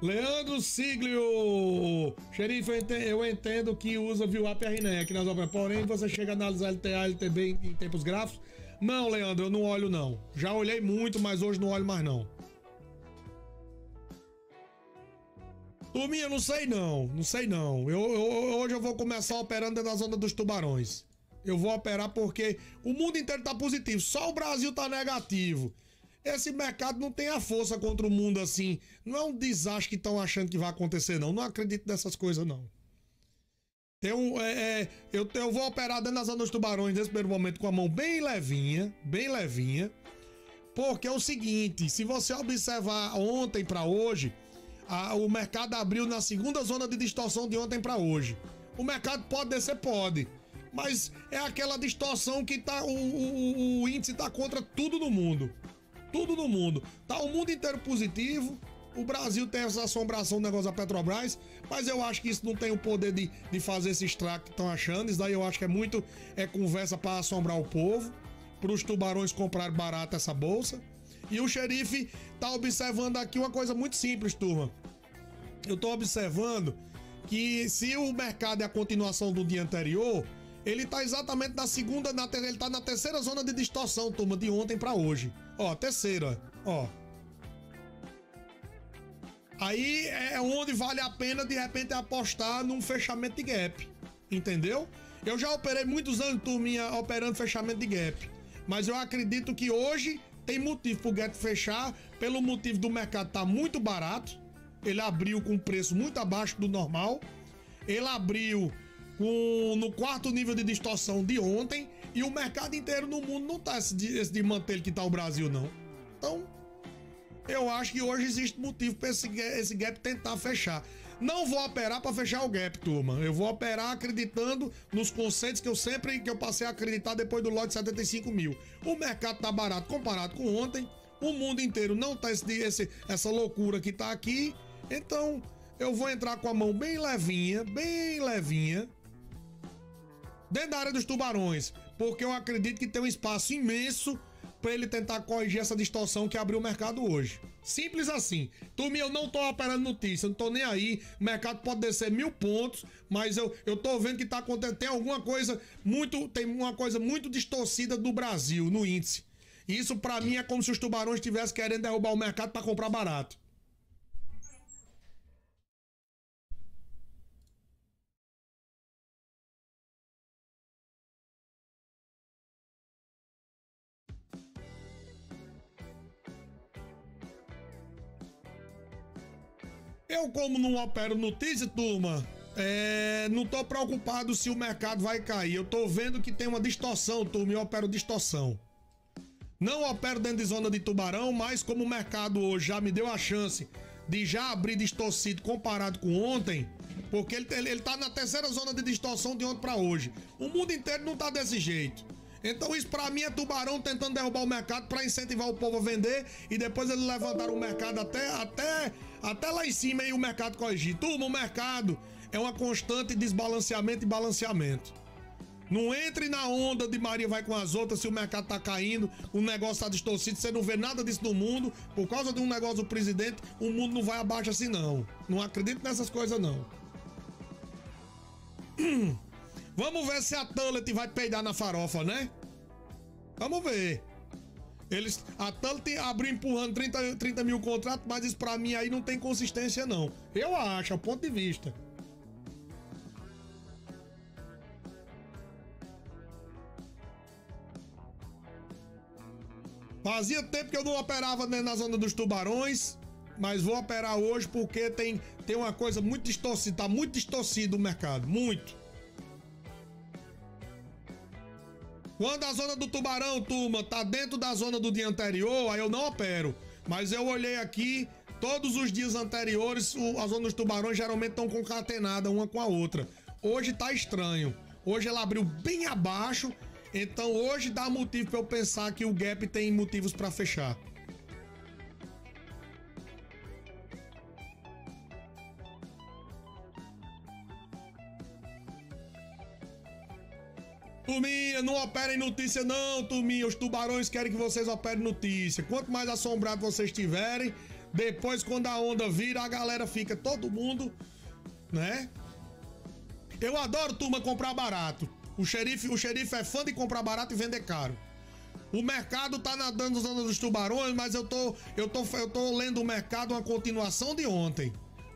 Leandro Siglio! Xerife, eu entendo, eu que usa VWAP e RNE aqui nas obras, porém você chega a analisar LTA, LTB em, em tempos gráficos? Não, Leandro, eu não olho não. Já olhei muito, mas hoje não olho mais não. Turminha, não sei não, não sei não. Eu, eu, hoje eu vou começar operando dentro zona dos tubarões. Eu vou operar porque o mundo inteiro tá positivo, só o Brasil tá negativo. Esse mercado não tem a força contra o mundo assim. Não é um desastre que estão achando que vai acontecer, não. Não acredito nessas coisas, não. Tem um, é, é, eu, eu vou operar dentro da zona dos tubarões nesse primeiro momento com a mão bem levinha, bem levinha. Porque é o seguinte, se você observar ontem para hoje, a, o mercado abriu na segunda zona de distorção de ontem para hoje. O mercado pode descer, pode. Mas é aquela distorção que tá. O, o, o índice tá contra tudo no mundo tudo no mundo. Tá o mundo inteiro positivo. O Brasil tem essa assombração do negócio da Petrobras, mas eu acho que isso não tem o poder de, de fazer esse estrago que estão achando. Isso daí eu acho que é muito é conversa para assombrar o povo, para os tubarões comprar barato essa bolsa. E o xerife tá observando aqui uma coisa muito simples, turma. Eu tô observando que se o mercado é a continuação do dia anterior, ele tá exatamente na segunda, na, ele tá na terceira zona de distorção, turma, de ontem para hoje. Ó, terceira, ó. Aí é onde vale a pena de repente apostar num fechamento de gap. Entendeu? Eu já operei muitos anos, turminha, operando fechamento de gap. Mas eu acredito que hoje tem motivo pro gap fechar, pelo motivo do mercado tá muito barato. Ele abriu com um preço muito abaixo do normal. Ele abriu com, no quarto nível de distorção de ontem e o mercado inteiro no mundo não tá esse, esse de manter que tá o Brasil, não. Então, eu acho que hoje existe motivo para esse, esse gap tentar fechar. Não vou operar para fechar o gap, turma. Eu vou operar acreditando nos conceitos que eu sempre que eu passei a acreditar depois do lote 75 mil. O mercado tá barato comparado com ontem. O mundo inteiro não tá esse, esse, essa loucura que tá aqui. Então, eu vou entrar com a mão bem levinha, bem levinha dentro da área dos tubarões, porque eu acredito que tem um espaço imenso para ele tentar corrigir essa distorção que abriu o mercado hoje. Simples assim. Turma, eu não tô operando notícia, não tô nem aí. O mercado pode descer mil pontos, mas eu, eu tô vendo que tá acontecendo. Tem alguma coisa muito. Tem uma coisa muito distorcida do Brasil no índice. Isso para mim é como se os tubarões estivessem querendo derrubar o mercado para comprar barato. Eu, como não opero notícia, turma, é, não tô preocupado se o mercado vai cair. Eu tô vendo que tem uma distorção, turma, eu opero distorção. Não opero dentro de zona de tubarão, mas como o mercado hoje já me deu a chance de já abrir distorcido comparado com ontem, porque ele, ele, ele tá na terceira zona de distorção de ontem para hoje. O mundo inteiro não tá desse jeito. Então isso para mim é tubarão tentando derrubar o mercado para incentivar o povo a vender e depois eles levantaram o mercado até até até lá em cima e o mercado corrigir. Turma, o mercado é uma constante desbalanceamento e balanceamento. Não entre na onda de Maria vai com as outras se o mercado tá caindo, o negócio tá distorcido, você não vê nada disso no mundo. Por causa de um negócio do presidente, o mundo não vai abaixo assim, não. Não acredito nessas coisas, não. Vamos ver se a Tullet vai peidar na farofa, né? Vamos ver. Eles, a Tullet abriu empurrando 30, 30 mil contratos, mas isso pra mim aí não tem consistência, não. Eu acho, ao ponto de vista. Fazia tempo que eu não operava na zona dos tubarões, mas vou operar hoje porque tem, tem uma coisa muito distorcida, tá muito distorcido o mercado, muito. Quando a zona do tubarão, turma, tá dentro da zona do dia anterior, aí eu não opero. Mas eu olhei aqui, todos os dias anteriores, o, as zonas dos tubarões geralmente estão concatenadas uma com a outra. Hoje tá estranho. Hoje ela abriu bem abaixo, então hoje dá motivo para eu pensar que o gap tem motivos para fechar. Turminha, não operem notícia não, turminha. Os tubarões querem que vocês operem notícia. Quanto mais assombrado vocês estiverem, Depois, quando a onda vira, a galera fica todo mundo, né? Eu adoro turma comprar barato. O xerife, o xerife é fã de comprar barato e vender caro. O mercado tá nadando zona dos tubarões, mas eu tô, eu tô, eu tô lendo o mercado uma continuação de ontem.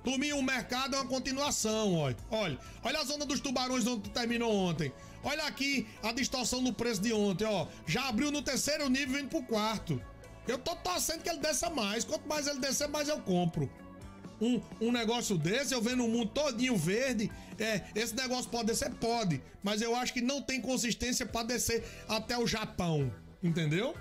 Turminha, o mercado é uma continuação, olha. Olha, olha a zona dos tubarões onde terminou ontem. Olha aqui a distorção no preço de ontem, ó. Já abriu no terceiro nível indo pro quarto. Eu tô torcendo que ele desça mais. Quanto mais ele descer, mais eu compro. Um, um negócio desse, eu vendo o mundo todinho verde, é, esse negócio pode descer? Pode. Mas eu acho que não tem consistência para descer até o Japão. Entendeu?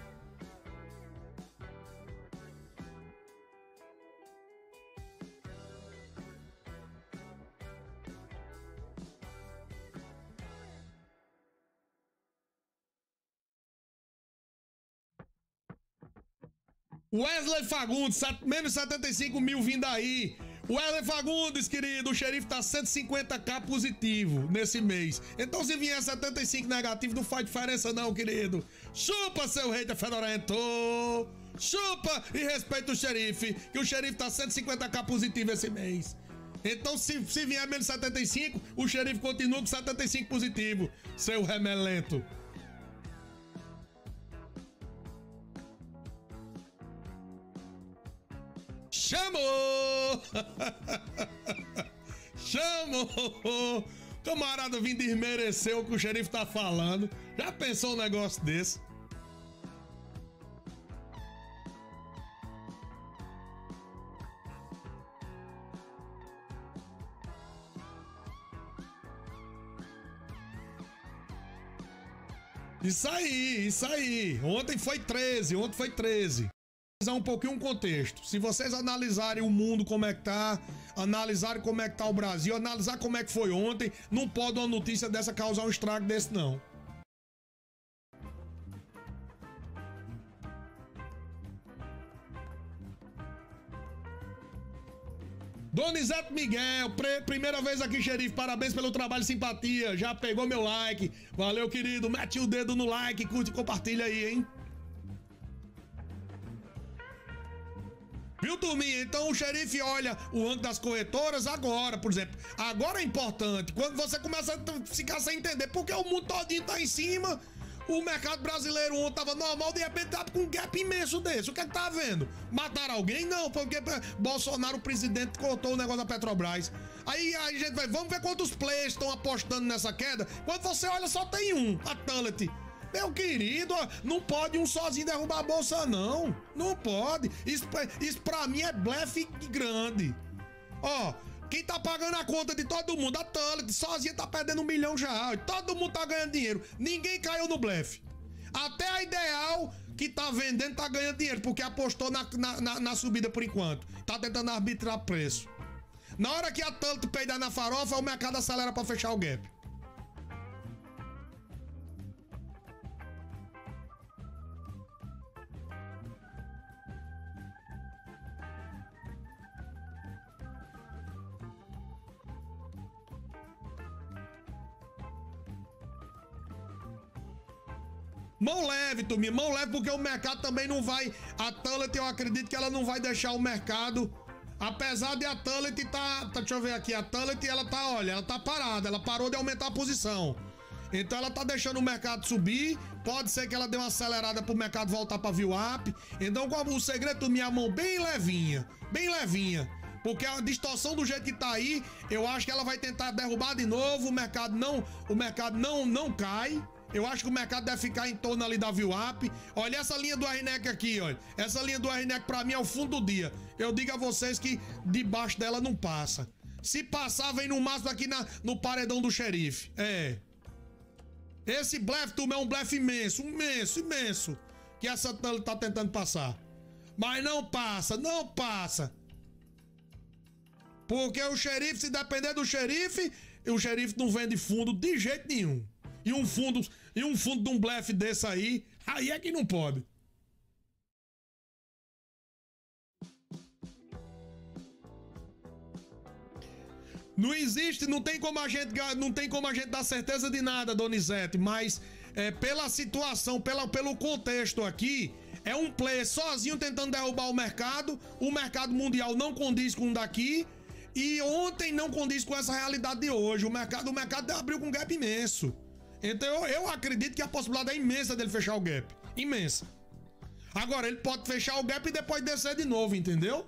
Wesley Fagundes, menos 75 mil vindo aí. Wesley Fagundes, querido, o xerife tá 150k positivo nesse mês. Então se vier 75 negativo, não faz diferença não, querido. Chupa, seu hater fedorento! Chupa e respeita o xerife, que o xerife tá 150k positivo esse mês. Então, se, se vier menos 75, o xerife continua com 75 positivo, seu remelento. Chamou! Chamou! Camarada vindo desmerecer o que o xerife tá falando. Já pensou um negócio desse? Isso aí, isso aí. Ontem foi 13, ontem foi 13 um pouquinho um contexto. Se vocês analisarem o mundo como é que tá, analisarem como é que tá o Brasil, analisar como é que foi ontem, não pode uma notícia dessa causar um estrago desse não. Donizete Miguel, primeira vez aqui, xerife. Parabéns pelo trabalho e simpatia. Já pegou meu like. Valeu, querido. Mete o dedo no like, curte e compartilha aí, hein? Viu, turminha? Então o xerife olha o ângulo das corretoras agora, por exemplo. Agora é importante, quando você começa a ficar sem entender, porque o mundo todinho tá em cima, o mercado brasileiro ontem tava normal, de repente tá com um gap imenso desse. O que é que tá vendo? Mataram alguém? Não, porque Bolsonaro, o presidente, cortou o negócio da Petrobras. Aí a gente vai, vamos ver quantos players estão apostando nessa queda. Quando você olha, só tem um, a Tullet. Meu querido, não pode um sozinho derrubar a bolsa, não. Não pode. Isso, isso pra mim é blefe grande. Ó, quem tá pagando a conta de todo mundo, a Tullet, sozinha tá perdendo um milhão já. Todo mundo tá ganhando dinheiro. Ninguém caiu no blefe. Até a Ideal, que tá vendendo, tá ganhando dinheiro, porque apostou na, na, na, na subida por enquanto. Tá tentando arbitrar preço. Na hora que a Tullet peidar na farofa, o mercado acelera para fechar o gap. Leve, turminha, mão leve, porque o mercado também não vai. A Tullet, eu acredito que ela não vai deixar o mercado. Apesar de a Tullet tá, tá. Deixa eu ver aqui. A Tullet, ela tá, olha, ela tá parada. Ela parou de aumentar a posição. Então ela tá deixando o mercado subir. Pode ser que ela dê uma acelerada pro mercado voltar pra view up. Então, como o segredo, minha mão bem levinha. Bem levinha. Porque a distorção do jeito que tá aí, eu acho que ela vai tentar derrubar de novo. O mercado não, o mercado não, não cai. Eu acho que o mercado deve ficar em torno ali da VWAP. Olha essa linha do RNEC aqui, olha. Essa linha do RNEC para mim é o fundo do dia. Eu digo a vocês que debaixo dela não passa. Se passar, vem no máximo aqui na, no paredão do xerife. É. Esse blefe, turma, é um blefe imenso, imenso, imenso. Que essa tá tentando passar. Mas não passa, não passa. Porque o xerife, se depender do xerife, o xerife não vende fundo de jeito nenhum. E um fundo, e um fundo de um blefe desse aí, aí é que não pode. Não existe, não tem como a gente, não tem como a gente dar certeza de nada, Donizete, mas é, pela situação, pela, pelo contexto aqui, é um player sozinho tentando derrubar o mercado. O mercado mundial não condiz com o daqui. E ontem não condiz com essa realidade de hoje. O mercado, o mercado abriu com um gap imenso. Então eu, acredito que a possibilidade é imensa dele fechar o gap. Imensa. Agora, ele pode fechar o gap e depois descer de novo, entendeu?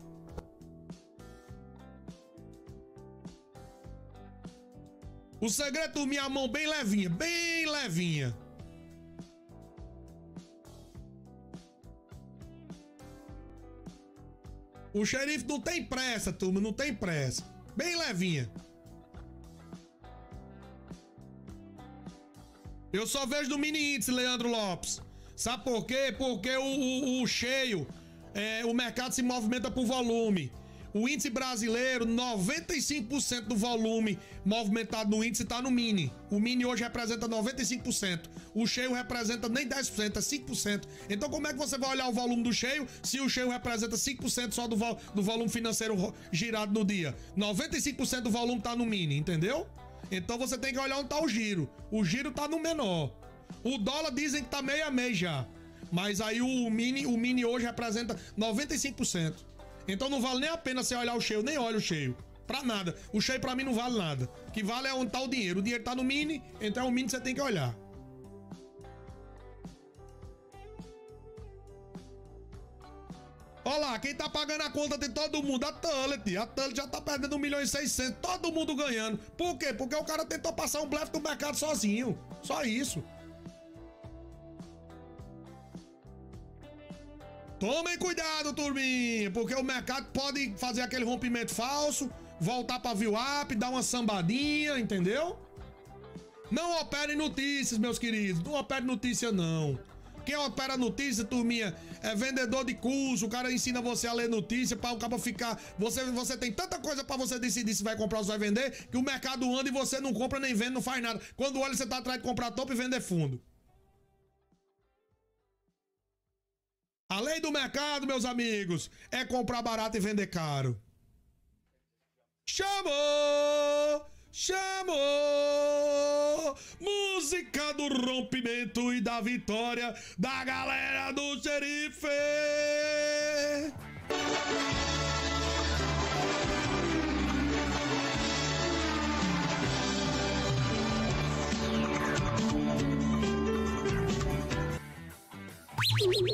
O segredo é minha mão bem levinha, bem levinha. O xerife não tem pressa, turma, não tem pressa. Bem levinha. Eu só vejo no mini índice, Leandro Lopes. Sabe por quê? Porque o, o, o cheio, é, o mercado se movimenta por volume. O índice brasileiro, 95% do volume movimentado no índice está no mini. O mini hoje representa 95%. O cheio representa nem 10%, é 5%. Então como é que você vai olhar o volume do cheio se o cheio representa 5% só do, vo do volume financeiro girado no dia? 95% do volume está no mini, entendeu? Então você tem que olhar onde está o giro. O giro está no menor. O dólar dizem que está meio a meio já. Mas aí o mini, o mini hoje representa 95%. Então não vale nem a pena você olhar o cheio, nem olha o cheio. Pra nada. O cheio pra mim não vale nada. O que vale é onde tá o dinheiro. O dinheiro tá no mini, então é o mini você tem que olhar. Olha lá, quem tá pagando a conta de todo mundo? A Tullet. A Tullet já tá perdendo 1 milhão e 600. Todo mundo ganhando. Por quê? Porque o cara tentou passar um blefe do mercado sozinho. Só isso. Tomem cuidado, turminha, porque o mercado pode fazer aquele rompimento falso, voltar para view up, dar uma sambadinha, entendeu? Não opere notícias, meus queridos. Não opere notícia, não. Quem opera notícia, turminha, é vendedor de curso. O cara ensina você a ler notícia para o cara ficar. Você, você tem tanta coisa para você decidir se vai comprar ou se vai vender, que o mercado anda e você não compra nem vende, não faz nada. Quando olha, você tá atrás de comprar topo e vender fundo. A lei do mercado, meus amigos, é comprar barato e vender caro. Chamou! Chamou! Música do rompimento e da vitória da galera do xerife!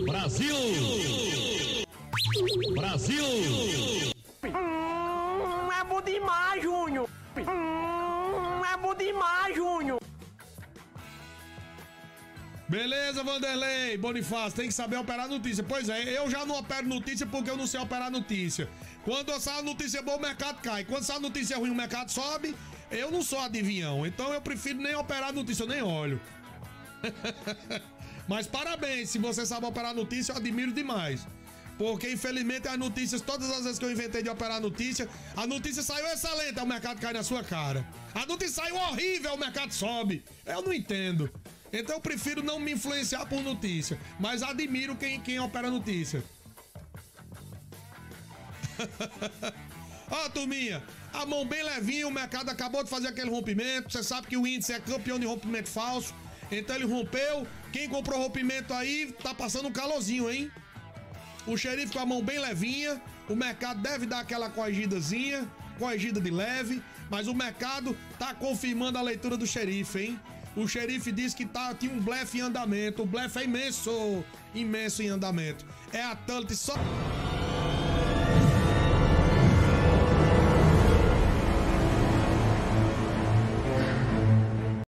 Brasil! Brasil! Hum, é bom demais, Júnior! Hum, é bom demais, Júnior! Beleza, Vanderlei, Bonifácio, tem que saber operar notícia. Pois é, eu já não opero notícia porque eu não sei operar notícia. Quando sai notícia boa, o mercado cai. Quando sai notícia ruim, o mercado sobe. Eu não sou adivinhão, então eu prefiro nem operar notícia, eu nem olho. Mas parabéns, se você sabe operar notícia, eu admiro demais. Porque infelizmente as notícias, todas as vezes que eu inventei de operar notícia, a notícia saiu excelente, o mercado cai na sua cara. A notícia saiu horrível, o mercado sobe. Eu não entendo. Então eu prefiro não me influenciar por notícia, mas admiro quem, quem opera notícia. Ó, oh, turminha, a mão bem levinha, o mercado acabou de fazer aquele rompimento. Você sabe que o índice é campeão de rompimento falso. Então ele rompeu. Quem comprou rompimento aí tá passando um calorzinho, hein? O xerife com a mão bem levinha. O mercado deve dar aquela corrigidazinha, corrigida de leve, mas o mercado tá confirmando a leitura do xerife, hein? O xerife disse que tá, tinha um blefe em andamento. O blefe é imenso, imenso em andamento. É a Tullet só.